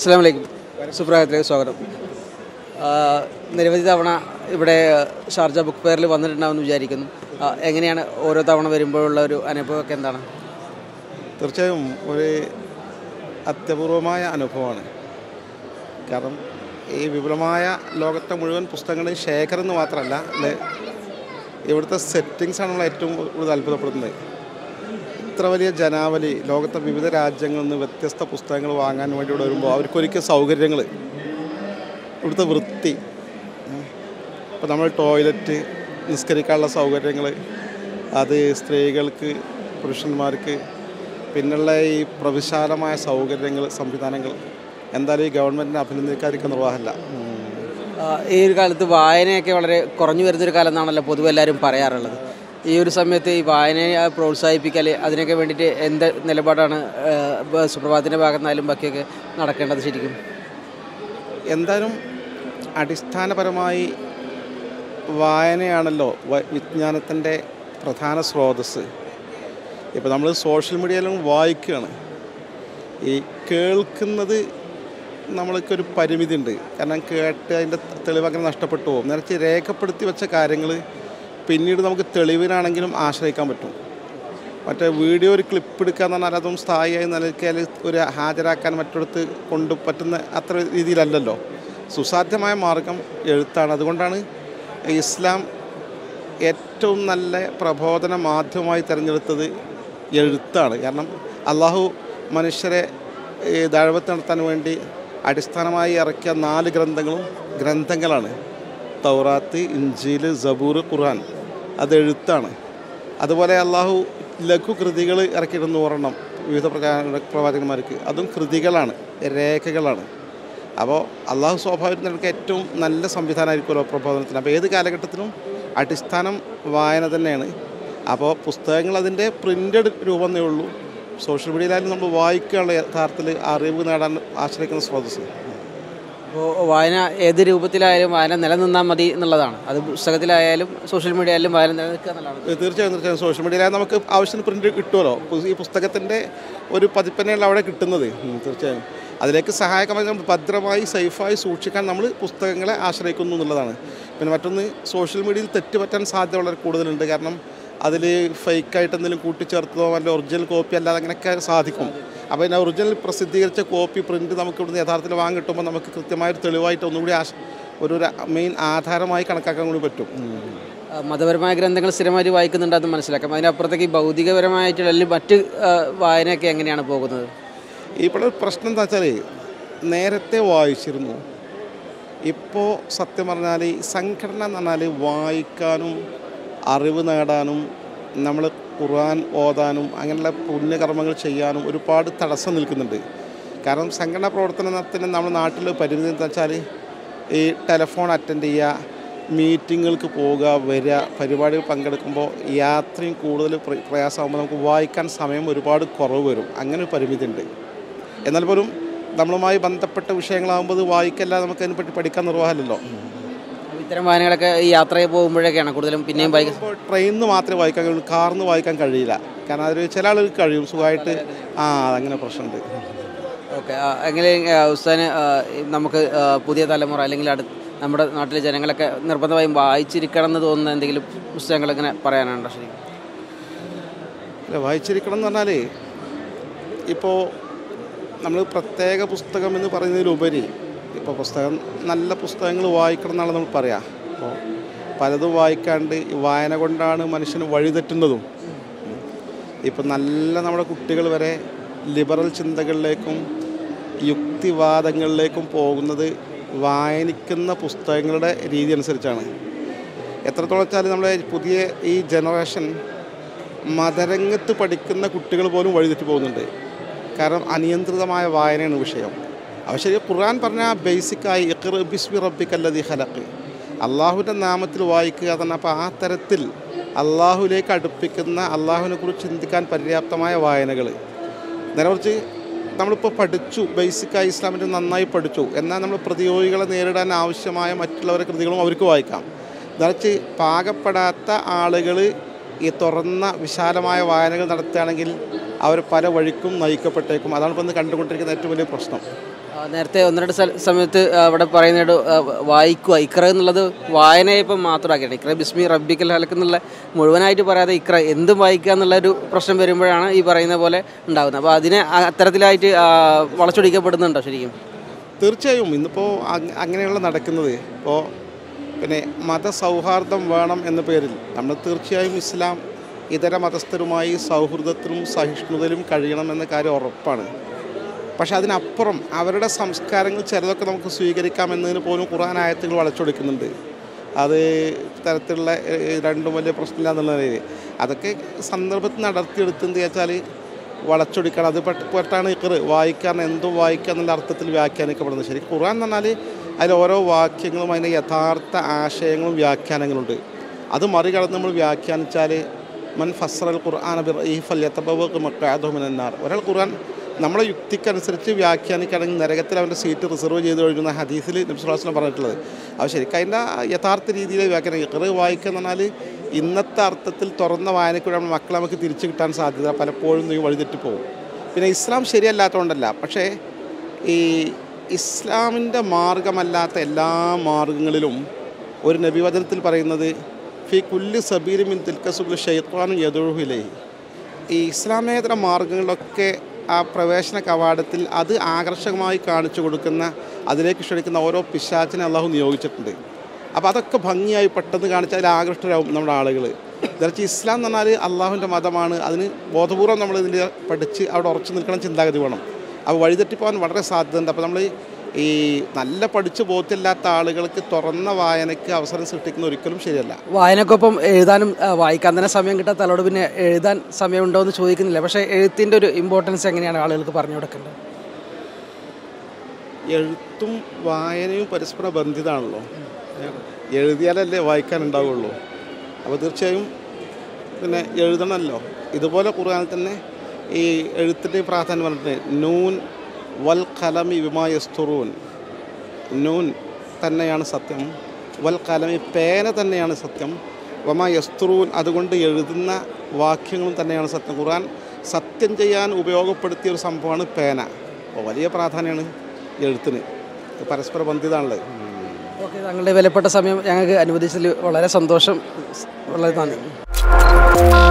അസ്സാം വലൈക്കും സുപ്രഭാതത്തിലേക്ക് സ്വാഗതം. നിരവധി തവണ ഇവിടെ ഷാർജ ബുക്ക് ഫെയറിൽ വന്നിട്ടുണ്ടാവുമെന്ന് വിചാരിക്കുന്നു. എങ്ങനെയാണ് ഓരോ തവണ വരുമ്പോഴുള്ള ഒരു അനുഭവമൊക്കെ എന്താണ്? തീർച്ചയായും ഒരു അത്യപൂർവമായ അനുഭവമാണ്. കാരണം ഈ വിപുലമായ ലോകത്തെ മുഴുവൻ പുസ്തകങ്ങളുടെയും ശേഖരം എന്ന് മാത്രമല്ല ഇവിടുത്തെ സെറ്റിങ്സാണ് നമ്മൾ ഏറ്റവും കൂടുതൽ അത്ഭുതപ്പെടുന്നത്. ഇത്ര വലിയ ജനാവലി ലോകത്തെ വിവിധ രാജ്യങ്ങളിൽ നിന്ന് വ്യത്യസ്ത പുസ്തകങ്ങൾ വാങ്ങാൻ വേണ്ടി ഇവിടെ വരുമ്പോൾ അവർക്കൊരിക്കൽ സൗകര്യങ്ങൾ ഇവിടുത്തെ വൃത്തി. ഇപ്പോൾ നമ്മൾ ടോയ്ലറ്റ് നിസ്കരിക്കാനുള്ള സൗകര്യങ്ങൾ അത് സ്ത്രീകൾക്ക് പുരുഷന്മാർക്ക് പിന്നുള്ള ഈ പ്രവിശാലമായ സൗകര്യങ്ങൾ സംവിധാനങ്ങൾ. എന്തായാലും ഈ ഗവൺമെന്റിനെ അഭിനന്ദിക്കാതിരിക്കുന്ന നിർവാഹമല്ല. ഈ ഒരു കാലത്ത് വായനയൊക്കെ വളരെ കുറഞ്ഞു വരുന്നൊരു കാലം എന്നാണല്ലോ പൊതുവെ എല്ലാവരും പറയാറുള്ളത്. ഈ ഒരു സമയത്ത് ഈ വായനയെ പ്രോത്സാഹിപ്പിക്കൽ അതിനൊക്കെ വേണ്ടിയിട്ട് എന്ത് നിലപാടാണ് സുപ്രഭാതത്തിന്റെ ഭാഗത്തുനിന്നാലും ബാക്കിയൊക്കെ നടക്കേണ്ടത് ശരിക്കും? എന്തായാലും അടിസ്ഥാനപരമായി വായനയാണല്ലോ വിജ്ഞാനത്തിന്റെ പ്രധാന സ്രോതസ് ഇപ്പോൾ നമ്മൾ സോഷ്യൽ മീഡിയയിലും വായിക്കുകയാണ്. ഈ കേൾക്കുന്നത് നമ്മൾക്കൊരു പരിമിതി ഉണ്ട് കാരണം കേട്ട് അതിന്റെ തെളിവ് അങ്ങനെ നഷ്ടപ്പെട്ടു പോകും. നേരത്തെ രേഖപ്പെടുത്തി വെച്ച കാര്യങ്ങൾ പിന്നീട് നമുക്ക് തെളിവിനാണെങ്കിലും ആശ്രയിക്കാൻ പറ്റും. മറ്റേ വീഡിയോ ഒരു ക്ലിപ്പ് എടുക്കുക എന്ന് പറഞ്ഞാൽ അതും സ്ഥായിയായി നിലയ്ക്കാൽ ഒരു ഹാജരാക്കാൻ മറ്റൊടുത്ത് കൊണ്ട് പറ്റുന്ന അത്ര രീതിയിലല്ലല്ലോ. സുസാധ്യമായ മാർഗം എഴുത്താണ്. അതുകൊണ്ടാണ് ഇസ്ലാം ഏറ്റവും നല്ല പ്രബോധന മാധ്യമമായി തിരഞ്ഞെടുത്തത് എഴുത്താണ്. കാരണം അള്ളാഹു മനുഷ്യരെ ദഴവത്ത് നടത്താൻ വേണ്ടി അടിസ്ഥാനമായി ഇറക്കിയ നാല് ഗ്രന്ഥങ്ങളും ഗ്രന്ഥങ്ങളാണ്. തൗറാത്ത് ഇഞ്ചിൽ സബൂർ ഖുർആൻ. അത് എഴുത്താണ്. അതുപോലെ അള്ളാഹു ലഘു കൃതികൾ ഇറക്കിയിടുന്ന ഒരെണ്ണം വിവിധ പ്രകാര പ്രവാചകന്മാർക്ക്. അതും കൃതികളാണ് രേഖകളാണ്. അപ്പോൾ അള്ളാഹു സ്വാഭാവികത്തിനൊക്കെ ഏറ്റവും നല്ല സംവിധാനമായിരിക്കുമല്ലോ പ്രബോധനത്തിന്. അപ്പോൾ ഏത് കാലഘട്ടത്തിലും അടിസ്ഥാനം വായന തന്നെയാണ്. അപ്പോൾ പുസ്തകങ്ങൾ അതിന്റെ പ്രിന്റഡ് രൂപമേ ഉള്ളൂ. സോഷ്യൽ മീഡിയയിലായാലും നമ്മൾ വായിക്കാനുള്ള യഥാർത്ഥത്തിൽ അറിവ് നേടാൻ ആശ്രയിക്കുന്ന സ്രോതസ്സ്. അപ്പോൾ വായന ഏത് രൂപത്തിലായാലും വായന നിലനിന്നാൽ മതി എന്നുള്ളതാണ്. അത് പുസ്തകത്തിലായാലും സോഷ്യൽ മീഡിയ ആയാലും വായന നിലനിൽക്കുക എന്നുള്ളതാണ്. തീർച്ചയായും തീർച്ചയായും. സോഷ്യൽ മീഡിയയിൽ നമുക്ക് ആവശ്യത്തിന് പ്രിന്റ് കിട്ടുമല്ലോ. ഈ പുസ്തകത്തിന്റെ ഒരു പതിപ്പനെയല്ല അവിടെ കിട്ടുന്നത്. തീർച്ചയായും. അതിലേക്ക് സഹായകമായി ഭദ്രമായി സേഫായി സൂക്ഷിക്കാൻ നമ്മൾ പുസ്തകങ്ങളെ ആശ്രയിക്കുന്നു എന്നുള്ളതാണ്. പിന്നെ മറ്റൊന്ന് സോഷ്യൽ മീഡിയയിൽ തെറ്റുപറ്റാൻ സാധ്യത വളരെ കൂടുതലുണ്ട്. കാരണം അതിൽ ഫേക്കായിട്ട് എന്തെങ്കിലും കൂട്ടിച്ചേർത്തതോ അല്ലെങ്കിൽ ഒറിജിനൽ കോപ്പി അല്ലാതെ അങ്ങനെയൊക്കെ സാധിക്കും. അപ്പോൾ ഇതിന്റെ ഒറിജിനൽ പ്രസിദ്ധീകരിച്ച കോപ്പി പ്രിന്റ് നമുക്ക് ഇവിടുന്ന് യഥാർത്ഥത്തിൽ വാങ്ങി കിട്ടുമ്പോൾ നമുക്ക് കൃത്യമായൊരു തെളിവായിട്ട് ഒന്നുകൂടി ആശ ഒരു മെയിൻ ആധാരമായി കണക്കാക്കാൻ കൂടി പറ്റും. മതപരമായ ഗ്രന്ഥങ്ങൾ സ്ഥിരമായിട്ട് വായിക്കുന്നുണ്ടെന്ന് മനസ്സിലാക്കാം. അതിനപ്പുറത്തേക്ക് ഈ ഭൗതികപരമായിട്ടുള്ള അല്ലെങ്കിൽ മറ്റ് വായനയൊക്കെ എങ്ങനെയാണ് പോകുന്നത്? ഇവിടെ ഒരു പ്രശ്നം എന്താ വെച്ചാൽ നേരത്തെ വായിച്ചിരുന്നു. ഇപ്പോൾ സത്യം പറഞ്ഞാൽ ഈ സംഘടന എന്ന് പറഞ്ഞാൽ വായിക്കാനും അറിവ് നേടാനും നമ്മൾ ഖുർആൻ ഓതാനും അങ്ങനെയുള്ള പുണ്യകർമ്മങ്ങൾ ചെയ്യാനും ഒരുപാട് തടസ്സം നിൽക്കുന്നുണ്ട്. കാരണം സംഘടനാ പ്രവർത്തനത്തിന് നമ്മൾ നാട്ടിൽ പരിമിതി എന്താ വെച്ചാൽ ഈ ടെലിഫോൺ അറ്റൻഡ് ചെയ്യുക മീറ്റിങ്ങുകൾക്ക് പോവുക വരിക പരിപാടികൾ പങ്കെടുക്കുമ്പോൾ യാത്രയും കൂടുതൽ പ്ര- പ്രയാസമാകുമ്പോൾ നമുക്ക് വായിക്കാൻ സമയം ഒരുപാട് കുറവ് വരും. അങ്ങനെ ഒരു പരിമിതി ഉണ്ട്. എന്നാൽ പോലും നമ്മളുമായി ബന്ധപ്പെട്ട വിഷയങ്ങളാകുമ്പോൾ വായിക്കല്ല നമുക്ക് അതിനെപ്പറ്റി പഠിക്കാൻ നിർവാഹമല്ലല്ലോ. ഇത്തരം വായനകളൊക്കെ ഈ യാത്രയിൽ പോകുമ്പോഴൊക്കെയാണ് കൂടുതലും പിന്നെയും ബൈക്ക് ട്രെയിനിൽ നിന്ന് മാത്രമേ വായിക്കാൻ കഴിയുള്ളൂ കാറിൽ നിന്ന് വായിക്കാൻ കഴിയില്ല. കാരണം അതിൽ ചില ആളുകൾക്ക് കഴിയും സുഖമായിട്ട് ആ അതങ്ങനെ പ്രശ്നമുണ്ട്. ഓക്കെ എങ്കിലും ഉസ്താന് നമുക്ക് പുതിയ തലമുറ അല്ലെങ്കിൽ അടുത്ത് നമ്മുടെ നാട്ടിലെ ജനങ്ങളൊക്കെ നിർബന്ധമായും വായിച്ചിരിക്കണം എന്ന് തോന്നുന്ന എന്തെങ്കിലും പുസ്തകങ്ങൾ ഇങ്ങനെ പറയാനുണ്ടോ ശരി അല്ല വായിച്ചിരിക്കണം എന്ന് പറഞ്ഞാൽ ഇപ്പോൾ നമ്മൾ പ്രത്യേക പുസ്തകം എന്ന് പറയുന്നതിലുപരി ഇപ്പോൾ പുസ്തകം നല്ല പുസ്തകങ്ങൾ വായിക്കണം എന്നാണ് നമ്മൾ പറയാം. അപ്പോൾ പലതും വായിക്കാണ്ട് വായന കൊണ്ടാണ് മനുഷ്യന് വഴിതെറ്റുന്നതും ഇപ്പം നല്ല നമ്മുടെ കുട്ടികൾ വരെ ലിബറൽ ചിന്തകളിലേക്കും യുക്തിവാദങ്ങളിലേക്കും പോകുന്നത് വായനിക്കുന്ന പുസ്തകങ്ങളുടെ രീതി അനുസരിച്ചാണ്. എത്രത്തോളം വെച്ചാൽ നമ്മുടെ പുതിയ ഈ ജനറേഷൻ മതരംഗത്ത് പഠിക്കുന്ന കുട്ടികൾ പോലും വഴിതെറ്റി പോകുന്നുണ്ട്. കാരണം അനിയന്ത്രിതമായ വായനയാണ് വിഷയം. അവ ശരി ഖുർആൻ പറഞ്ഞ ബേസിക്കായി ഇഖ്റ ബിസ്മി റബ്ബിക്കല്ലതി ഖലഖ്. അള്ളാഹുവിന്റെ നാമത്തിൽ വായിക്കുക തന്നെ അപ്പോൾ ആ തരത്തിൽ അള്ളാഹുലേക്ക് അടുപ്പിക്കുന്ന അള്ളാഹുവിനെ കുറിച്ച് ചിന്തിക്കാൻ പര്യാപ്തമായ വായനകൾ. നേരെക്കുറിച്ച് നമ്മളിപ്പോൾ പഠിച്ചു ബേസിക്കായി ഇസ്ലാമിന്റെ നന്നായി പഠിച്ചു എന്നാൽ നമ്മൾ പ്രതിയോഗികളെ നേരിടാൻ ആവശ്യമായ മറ്റുള്ളവരുടെ കൃതികളും അവർക്ക് വായിക്കാം. നിറച്ച് പാകപ്പെടാത്ത ആളുകൾ ഈ തുറന്ന വിശാലമായ വായനകൾ നടത്തുകയാണെങ്കിൽ അവർ പല വഴിക്കും നയിക്കപ്പെട്ടേക്കും. അതാണ് ഇന്ന് കണ്ടുകൊണ്ടിരിക്കുന്ന ഏറ്റവും വലിയ പ്രശ്നം. നേരത്തെ ഒന്ന് രണ്ട് സമയത്ത് അവിടെ പറയുന്നത് വായിക്കുക ഇക്ര എന്നുള്ളത് വായനയെ ഇപ്പം മാത്രമാക്കിയാണ് ഇക്ര ബിസ്മി റബ്ബിക്കൽ ഹലക്ക് എന്നുള്ള മുഴുവനായിട്ട് പറയാതെ ഇക്ര എന്തും വായിക്കുക എന്നുള്ള ഒരു പ്രശ്നം വരുമ്പോഴാണ് ഈ പറയുന്ന പോലെ ഉണ്ടാകുന്നത് അപ്പോൾ അതിനെ അത്തരത്തിലായിട്ട് വളച്ചൊടിക്കപ്പെടുന്നുണ്ടോ ശരിക്കും? തീർച്ചയായും. ഇന്നിപ്പോൾ അങ്ങനെയുള്ള നടക്കുന്നത്. ഇപ്പോൾ പിന്നെ മതസൗഹാർദ്ദം വേണം എന്ന പേരിൽ നമ്മൾ തീർച്ചയായും ഇസ്ലാം ഇതര മതസ്ഥരുമായി സൗഹൃദത്തിലും സഹിഷ്ണുതയിലും കഴിയണം എന്ന കാര്യം ഉറപ്പാണ്. പക്ഷെ അതിനപ്പുറം അവരുടെ സംസ്കാരങ്ങൾ ചിലതൊക്കെ നമുക്ക് സ്വീകരിക്കാം എന്നതിന് പോലും ഖുർആൻ ആയത്തുകൾ വളച്ചൊടുക്കുന്നുണ്ട് അത് തരത്തിലുള്ള രണ്ടും വലിയ പ്രശ്നമില്ല എന്നുള്ള നിലയിൽ. അതൊക്കെ സന്ദർഭത്തിൽ നടത്തിയെടുത്തെന്ന് വെച്ചാൽ വളച്ചൊടിക്കണം അത് പെട്ട് പെട്ടാണ് ഇക്കറ് വായിക്കാൻ എന്തും വായിക്കുക എന്നുള്ള അർത്ഥത്തിൽ വ്യാഖ്യാനിക്കപ്പെടുന്നത്. ശരി ഖുർആൻ എന്ന് പറഞ്ഞാൽ അതിൽ ഓരോ വാക്യങ്ങളും അതിന്റെ യഥാർത്ഥ ആശയങ്ങളും വ്യാഖ്യാനങ്ങളുണ്ട്. അത് മറികടന്ന് നമ്മൾ വ്യാഖ്യാനിച്ചാൽ മൻ ഫസറൽ ഖുർആൻ മക്കാദുമിനാർ ഒരാൾ ഖുർആൻ നമ്മളെ യുക്തിക്കനുസരിച്ച് വ്യാഖ്യാനിക്കുകയാണെങ്കിൽ നരകത്തിൽ അവന്റെ സീറ്റ് റിസർവ് ചെയ്ത് കഴിഞ്ഞ ഹദീസിൽ നബ്സുലാസ്ലം പറഞ്ഞിട്ടുള്ളത്. അത് ശരിക്കും അതിന്റെ യഥാർത്ഥ രീതിയിൽ വ്യാഖ്യാനം ഇക്കറ് വായിക്കുക എന്ന് പറഞ്ഞാൽ ഇന്നത്തെ അർത്ഥത്തിൽ തുറന്ന വായനക്കൂടെ നമ്മുടെ മക്കളെ നമുക്ക് തിരിച്ചു കിട്ടാൻ സാധ്യത പലപ്പോഴും നീ വഴിതെറ്റി പോകും. പിന്നെ ഇസ്ലാം ശരിയല്ലാത്തതുകൊണ്ടല്ല പക്ഷേ ഈ ഇസ്ലാമിന്റെ മാർഗമല്ലാത്ത എല്ലാ മാർഗങ്ങളിലും ഒരു നബിവചനത്തിൽ പറയുന്നത് ഫി കുല്ലി സബീരിമിൻ മിൻ തിൽക്കസുബുൽ ഷെയ്ത്താനും യദുഹിലേ ഈ ഇസ്ലാമേതര മാർഗങ്ങളിലൊക്കെ ആ പ്രവേശന കവാടത്തിൽ അത് ആകർഷകമായി കാണിച്ചു കൊടുക്കുന്ന അതിലേക്ക് ക്ഷണിക്കുന്ന ഓരോ പിശാച്ചിനെ അള്ളാഹു നിയോഗിച്ചിട്ടുണ്ട്. അപ്പോൾ അതൊക്കെ ഭംഗിയായി പെട്ടെന്ന് കാണിച്ചാൽ ആകൃഷ്ടരാകും നമ്മുടെ ആളുകൾ മറിച്ച് ഇസ്ലാം എന്ന് പറഞ്ഞാൽ അള്ളാഹുവിന്റെ മതമാണ്. അതിന് ബോധപൂർവം നമ്മൾ ഇതിന്റെ പഠിച്ച് അവിടെ ഉറച്ചു നിൽക്കണം ചിന്താഗതി വേണം. അപ്പോൾ വഴിതെറ്റിപ്പോകാൻ വളരെ സാധ്യതയുണ്ട്. അപ്പോൾ നമ്മൾ ഈ നല്ല പഠിച്ചു ബോധ്യമില്ലാത്ത ആളുകൾക്ക് തുറന്ന വായനയ്ക്ക് അവസരം സൃഷ്ടിക്കുന്ന ഒരിക്കലും ശരിയല്ല. വായനക്കൊപ്പം എഴുതാനും വായിക്കാൻ തന്നെ സമയം കിട്ടാത്ത ആളോട് പിന്നെ എഴുതാൻ സമയമുണ്ടോ എന്ന് ചോദിക്കുന്നില്ല. പക്ഷേ എഴുത്തിന്റെ ഒരു ഇമ്പോർട്ടൻസ് എങ്ങനെയാണ് ആളുകൾക്ക് പറഞ്ഞു കൊടുക്കേണ്ടത്? എഴുത്തും വായനയും പരസ്പര ബന്ധിതാണല്ലോ. എഴുതിയാലല്ലേ വായിക്കാൻ ഉണ്ടാവുള്ളൂ അപ്പോൾ തീർച്ചയായും പിന്നെ എഴുതണമല്ലോ. ഇതുപോലെ ഖുർആനിൽ തന്നെ ഈ എഴുത്തിന്റെ പ്രാധാന്യം പറഞ്ഞിട്ട് നൂൻ വൽ കലമി വിമായസ്തുറൂൻ നൂൻ തന്നെയാണ് സത്യം. വൽ കലമി പേന തന്നെയാണ് സത്യം. വമാ യസ്തുറൂൻ അതുകൊണ്ട് എഴുതുന്ന വാക്യങ്ങളും തന്നെയാണ് സത്യം. ഖുർആൻ സത്യം ചെയ്യാൻ ഉപയോഗപ്പെടുത്തിയ ഒരു സംഭവമാണ് പേന. അപ്പോൾ വലിയ പ്രാധാന്യമാണ് എഴുത്തിന്. പരസ്പര ബന്ധിതാണുള്ളത് ഓക്കെ താങ്കളുടെ വിലപ്പെട്ട സമയം ഞങ്ങൾക്ക് അനുവദിച്ചതിൽ വളരെ സന്തോഷം. വളരെ നന്ദി.